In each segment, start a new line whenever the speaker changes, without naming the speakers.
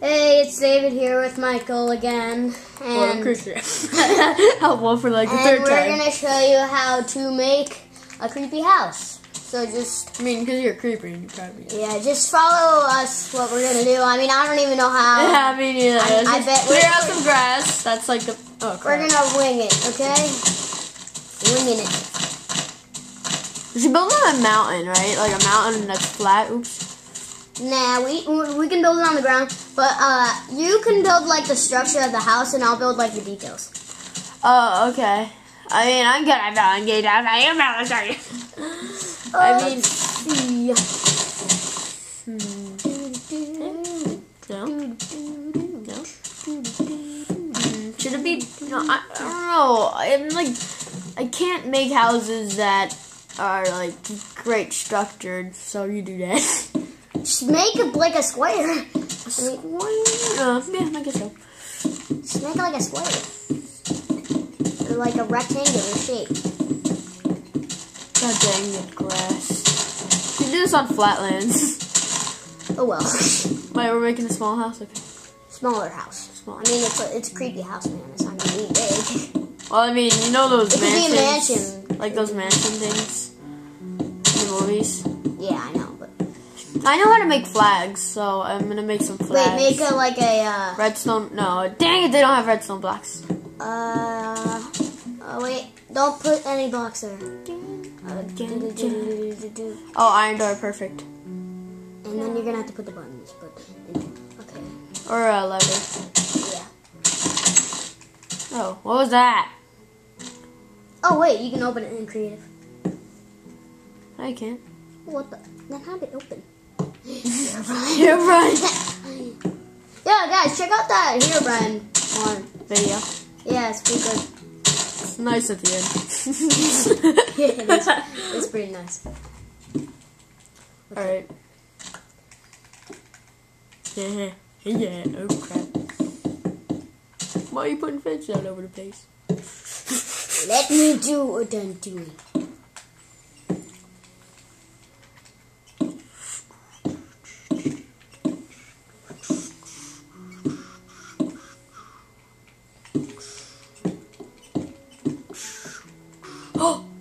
Hey, it's David here with Michael again, and.
Help one for like the third
we're
time.
gonna show you how to make a creepy house. So just
I mean, because you're creepy you probably.
yeah, just follow us. What we're gonna do. I mean, I don't even know how.
Yeah, I mean, yeah.
I- I bet
clear
we're-
out some grass. That's like the. Oh, crap.
We're gonna wing it, okay? Winging it.
We should build on a mountain, right? Like a mountain that's flat. Oops.
Nah, we we can build it on the ground, but uh, you can build like the structure of the house, and I'll build like the details.
Oh, okay. I mean, I'm good at that. I'm good at I am military. I
Uh,
mean,
see.
Hmm, Should it be? No, I, I don't know. I'm like, I can't make houses that are like great structured. So you do that.
Make it like a square. Mean,
Uh, yeah, I guess so.
just make it like a square. Or like a rectangular shape.
God dang it, grass. You do this on flatlands.
Oh well.
Wait, we're making a small house. Okay.
Smaller house.
Small.
I mean, it's a, it's a creepy house, man. It's not gonna be big.
Well, I mean, you know those
It could be a
mansions,
mansion.
like those mansion things in the movies.
Yeah, I know,
I know how to make flags, so I'm gonna make some flags.
wait, make it like a uh,
redstone. No, dang it, they don't have redstone blocks.
uh. Oh wait, don't put any blocks there. Uh.
Oh, iron door, perfect.
And then you're gonna have to put the buttons, but okay,
Or a lever.
yeah.
Oh, what was that?
Oh wait, you can open it in creative.
I can't.
What the? Then have it open.
You're right.
Yeah, guys, check out that Herobrine one.
Video.
Yeah, it's pretty good.
It's nice at the end.
Yeah, it is. It's pretty nice.
All right. Yeah. Yeah. Oh crap. Why are you putting fence all over the place?
Let me do what I'm doing.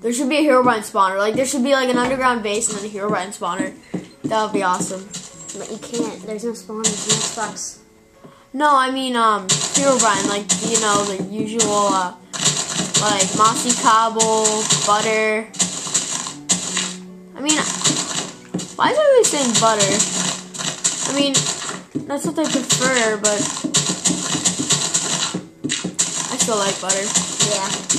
There should be a hero Herobrine spawner. Like there should be like an underground base and then a hero Herobrine spawner. That would be awesome.
But you can't. There's no spawners in Xbox.
No, I mean um hero Herobrine, like you know the usual uh, like mossy cobble, butter. I mean, why is everybody saying butter? I mean, that's what they prefer, but I still like butter.
Yeah.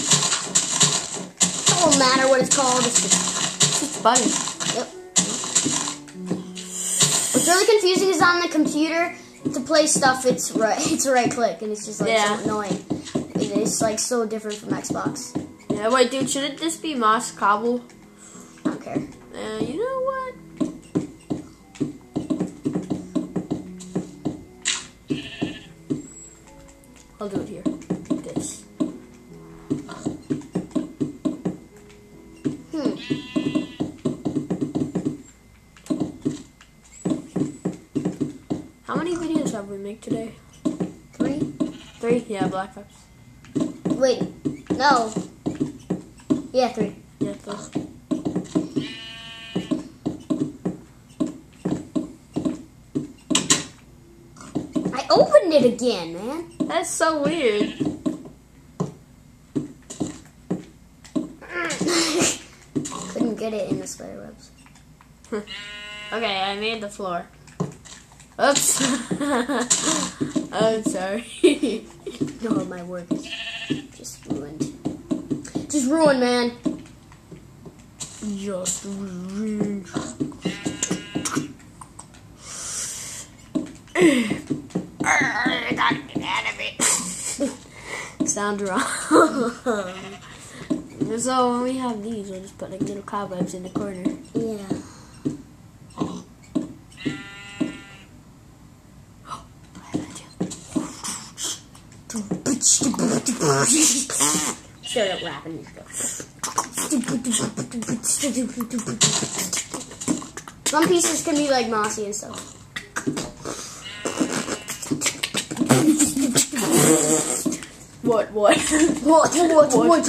It won't matter what it's called. It's just,
It's butter.
yep. What's really confusing is on the computer to play stuff. It's right. It's right click, and it's just like
Yeah.
so annoying. It's like so different from Xbox.
Yeah, wait, dude, Shouldn't this be moss cobble?
I don't care.
Uh, you know what? I'll do it here. Many videos have we made today?
Three.
Three? Yeah, Black Ops.
Wait. No. Yeah, three.
Yeah, those.
I opened it again, man.
That's so weird.
Couldn't get it in the spider webs.
Okay, I made the floor. Oops. I'm oh, sorry.
No, my work is just ruined. Just ruined, man.
Just ruined. I gotta get out of it. Sound wrong. so when we have these, we'll just put like little cobwebs in the corner.
Yeah. Some pieces can be like mossy and stuff.
What? What?
what? What?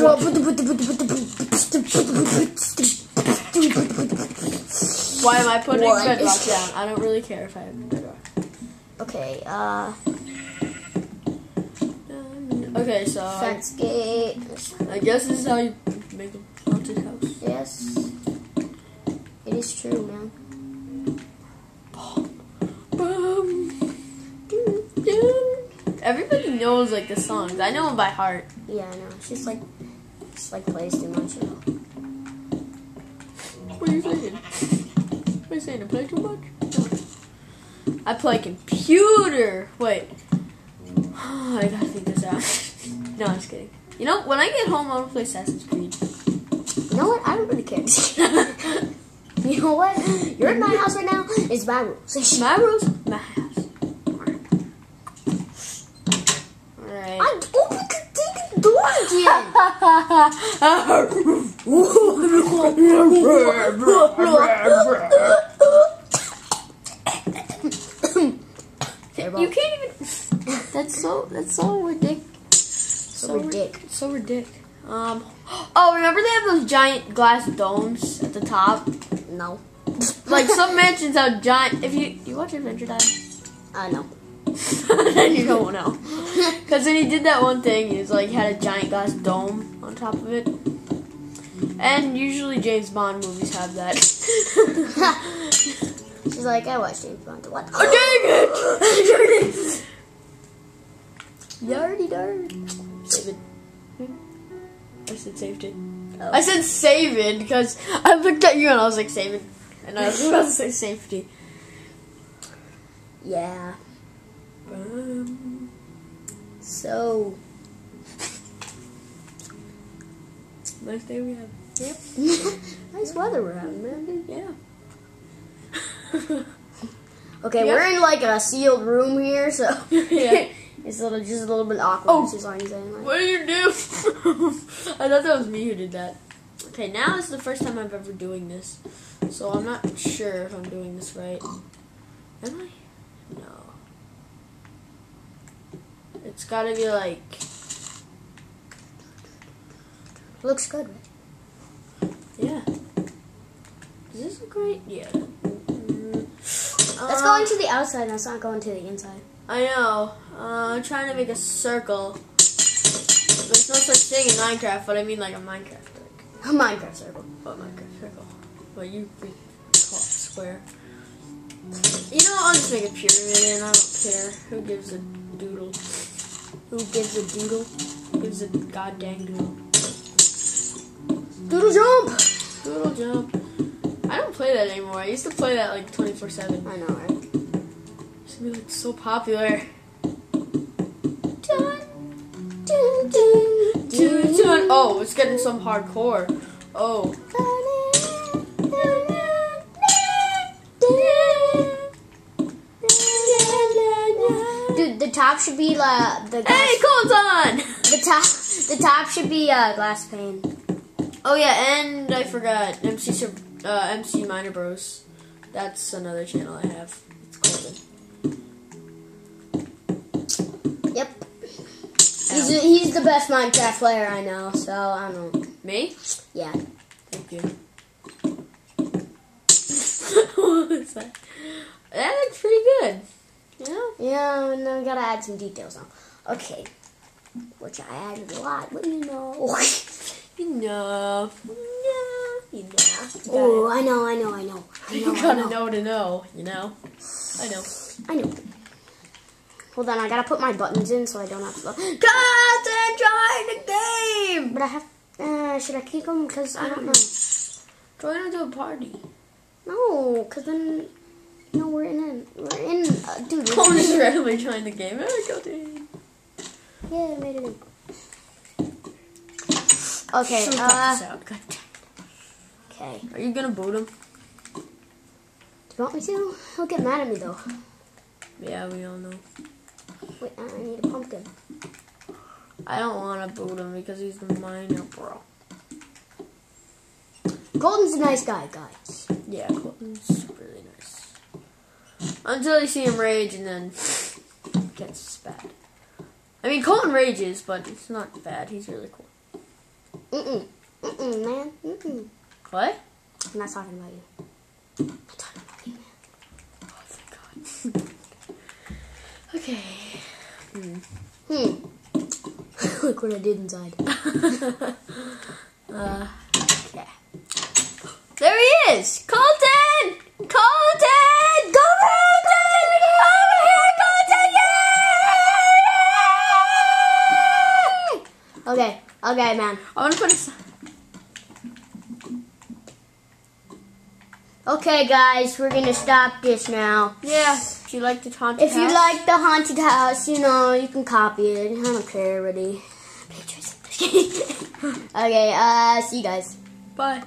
Why am I putting
what
bedrock down? I don't really care if I have bedrock.
Okay.
Okay, so I,
gate.
I guess this is how you make a haunted house.
Yes. It is true, man.
Everybody knows like the songs. I know them by heart.
Yeah, I know. She's like, just like plays too much.
What are you saying? What are you saying? I play too much? No. I play computer. Wait. I gotta think this out. No, I'm just kidding. You know, when I get home, I'm gonna play Assassin's Creed.
You know what? I don't really care. you know what? You're in my house right now. It's my rules.
It's My rules, my house. Alright.
I open the door again.
you can't even. That's so. That's so ridiculous.
So ridic.
So ridic. Um. Oh, remember they have those giant glass domes at the top?
No.
Like some mansions have giant. If you you watch Adventure Time,
Uh, know.
then you don't know. Because then he did that one thing. He was like had a giant glass dome on top of it. And usually James Bond movies have that.
She's like, I watched James Bond. What?
Oh dang it!
Yardy dard.
I said saved it.
Oh.
I said save it because I looked at you and I was like save it. And I was about to say safety.
Yeah.
Um,
So.
nice day we have. Yep.
nice weather we're having, man.
Yeah.
Okay,
Yeah.
we're in like a sealed room here, so
yeah.
It's a little, just a little bit awkward.
Oh.
Saying like,
What did you do? I thought that was me who did that. Okay, now is the first time I've ever doing this. So I'm not sure if I'm doing this right. Am I? No. It's gotta be like.
looks good.
Yeah. Does this look right? Yeah.
That's going to the outside. That's not going to the inside.
I know. Uh, I'm trying to make a circle. There's no such thing in Minecraft, but I mean like a Minecraft like.
A Minecraft circle.
What Minecraft circle? What you we call it square. You know, I'll just make a pyramid and I don't care. Who gives a doodle?
Who gives a doodle?
Who gives a goddamn doodle?
Doodle jump.
Doodle jump. Play that anymore. I used to play that like 24 7.
I know, right?
Used to be like so popular.
Dun, dun, dun,
Dude, dude. Oh, it's getting some hardcore. Oh.
Dude, the top should be like the glass,
Hey, Colton!
the top the top should be uh, glass pane.
Oh yeah, and I forgot MC Sur- uh, MC Minor Bros. That's another channel I have. It's Colton.
Yep. He's he's the best Minecraft player I know, so I don't know.
Me?
Yeah.
Thank you. what was that? That looks pretty good. Yeah.
Yeah, and then I gotta add some details on. Okay. Which I added a lot, but you know.
You know. Yeah. You know.
Oh, I know, I know, I know. I
You
know, I
gotta
know.
know to know, you know? I know.
I know. Hold on, I gotta put my buttons in so I don't have to. Captain, join the game! But I have. Uh, should I kick them? Because I don't know.
Join into a party.
No, because then. No, we're in. A, we're in. Uh, dude, we're
just randomly joined the game. Oh.
Yeah, I made it in. Okay,
cut
uh.
this out. God damn.
Okay.
Are you gonna boot him?
Do you want me to? He'll get mad at me though.
Yeah, we all know.
Wait, I need a pumpkin.
I don't wanna boot him because he's the minor bro.
Colton's a nice guy, guys.
Yeah, Colton's really nice. Until you see him rage and then gets bad. I mean, Colton rages, but it's not bad. He's really cool.
Mm-mm. Mm-mm, man. Mm-mm.
What?
I'm not talking about you. I'm talking about you, man.
Oh, thank God. okay.
Hmm. Look what I did inside.
uh, okay. There he is! Colton! Colton! Go Colton! Over here, Colton! Yay!
Okay. Okay, man.
I want to put a...
Okay, guys, we're gonna stop this now.
Yeah, if you like the haunted
If you
house.
like the haunted house, you know, you can copy it. I don't care already. Pictures. okay, uh, see you guys.
Bye.